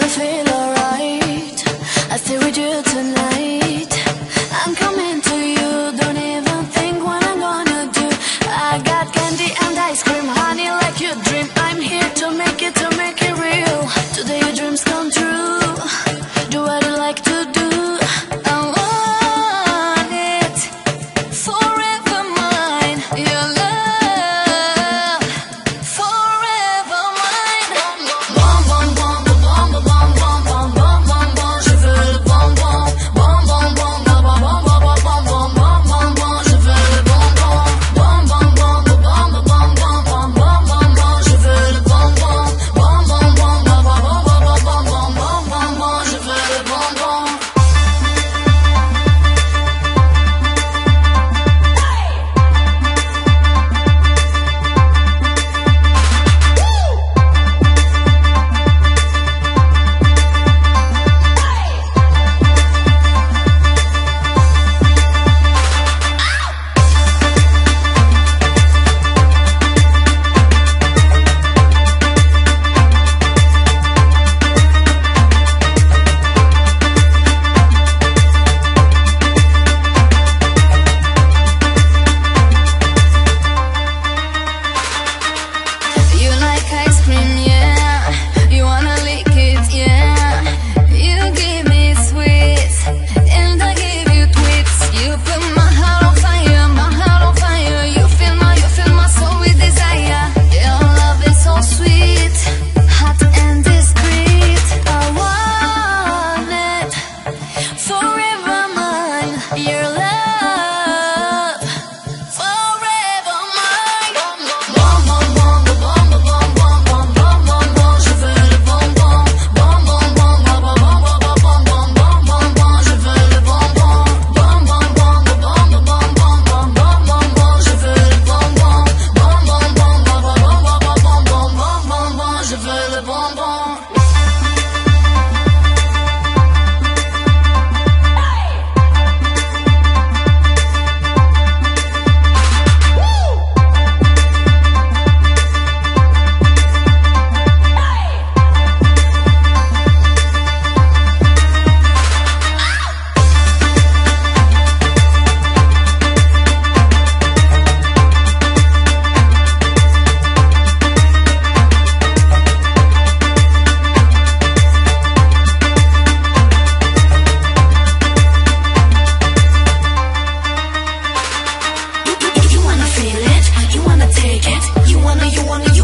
I feel alright. I stay with you tonight. I'm coming je veux le bonbon. like it. You wanna, you wanna, you